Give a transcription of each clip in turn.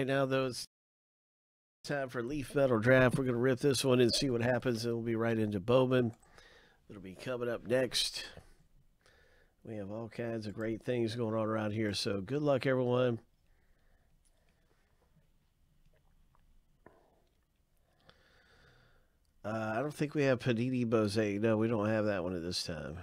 Right now, though, it's time for Leaf Metal Draft. We're going to rip this one and see what happens. We'll be right into Bowman. It'll be coming up next. We have all kinds of great things going on around here. So good luck, everyone. Uh, I don't think we have Panini Mosaic. No, we don't have that one at this time.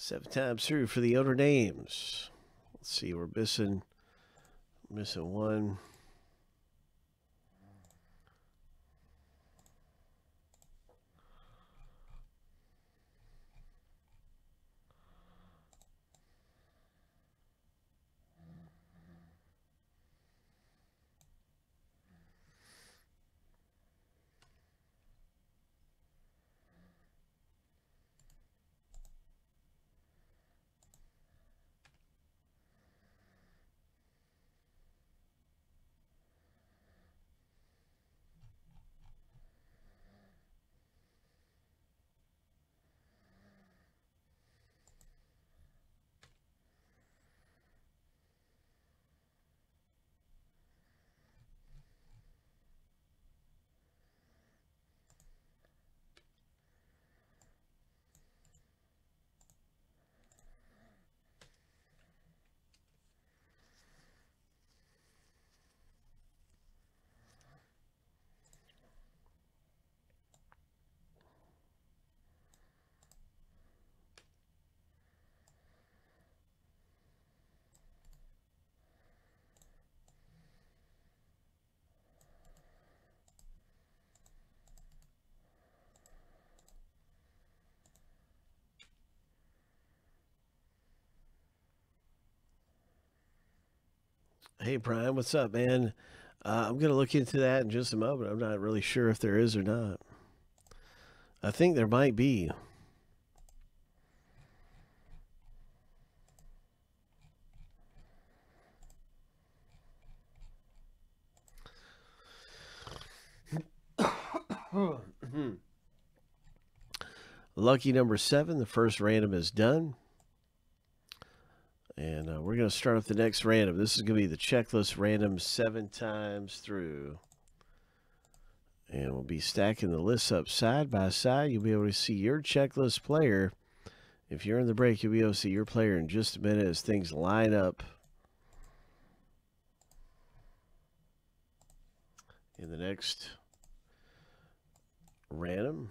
Seven times through for the owner names. Let's see, we're missing missing one. Hey, Brian, what's up, man? Uh, I'm going to look into that in just a moment. I'm not really sure if there is or not. I think there might be. Lucky number seven, the first random is done. And uh, we're going to start off the next random. This is going to be the checklist random seven times through. And we'll be stacking the lists up side by side. You'll be able to see your checklist player. If you're in the break, you'll be able to see your player in just a minute as things line up. In the next random.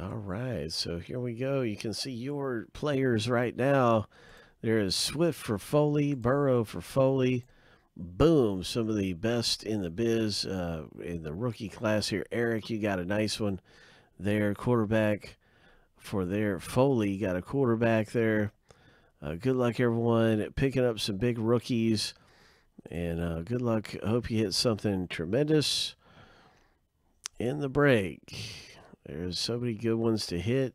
All right, so here we go. You can see your players right now. There is Swift for Foley, Burrow for Foley. Boom, some of the best in the biz uh, in the rookie class here. Eric, you got a nice one there. Quarterback for there. Foley got a quarterback there. Uh, good luck, everyone, picking up some big rookies. And uh, good luck. Hope you hit something tremendous in the break. There's so many good ones to hit.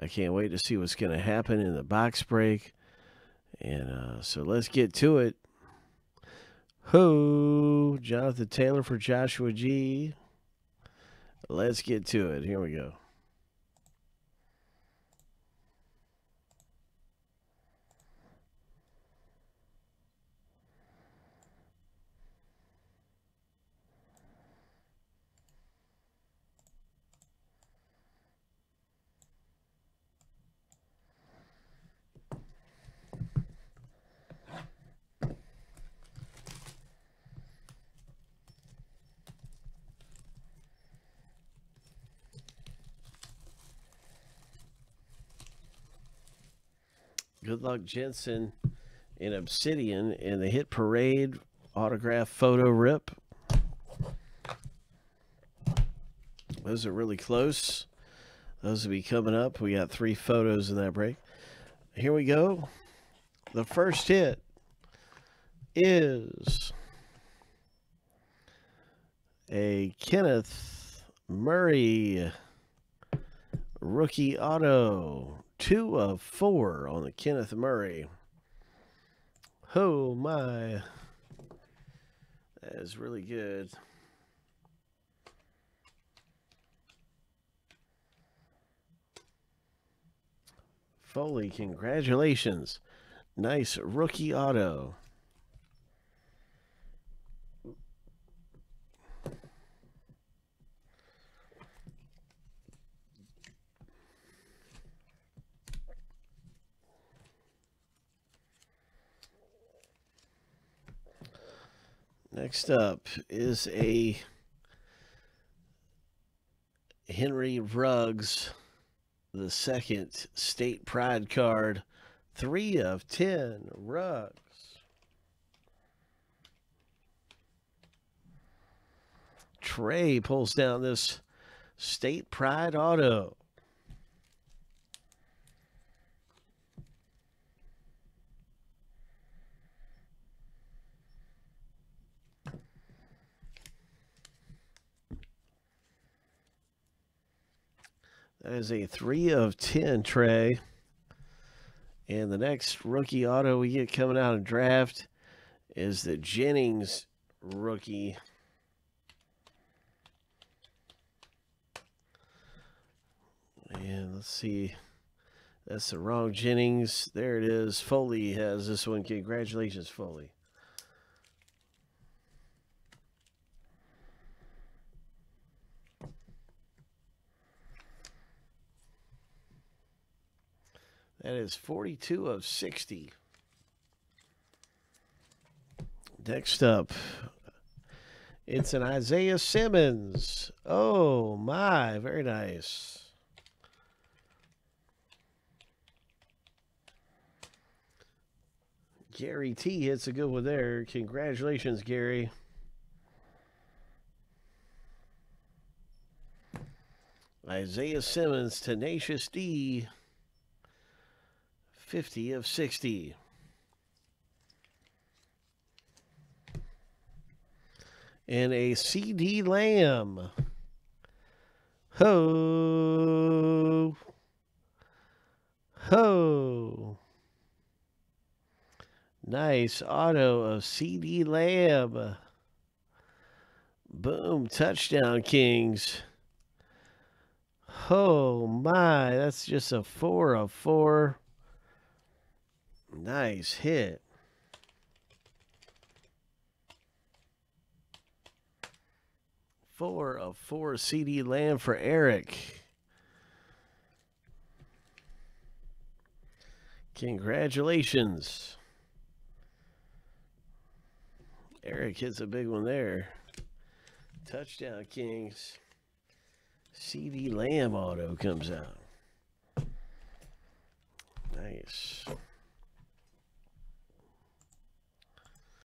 I can't wait to see what's going to happen in the box break. And uh, so let's get to it. Ho, Jonathan Taylor for Joshua G. Let's get to it. Here we go. Good luck, Jensen, in Obsidian in the Hit Parade autograph photo rip. Those are really close. Those will be coming up. We got three photos in that break. Here we go. The first hit is a Kenneth Murray rookie auto. Two of four on the Kenneth Murray. Oh my. That is really good. Foley, congratulations. Nice rookie auto. Next up is a Henry Ruggs, the second state pride card, three of ten Ruggs. Trey pulls down this state pride auto. That is a three of 10 Trey. And the next rookie auto we get coming out of draft is the Jennings rookie. And let's see. That's the wrong Jennings. There it is. Foley has this one. Congratulations, Foley. That is 42 of 60. Next up, it's an Isaiah Simmons. Oh, my. Very nice. Gary T hits a good one there. Congratulations, Gary. Isaiah Simmons, Tenacious D. 50 of 60. And a CeeDee Lamb. Ho. Ho. Nice auto of CeeDee Lamb. Boom. Touchdown, Kings. Oh, my. That's just a four of four. Nice hit. Four of four CeeDee Lamb for Eric. Congratulations. Eric hits a big one there. Touchdown Kings. CD Lamb auto comes out. Nice.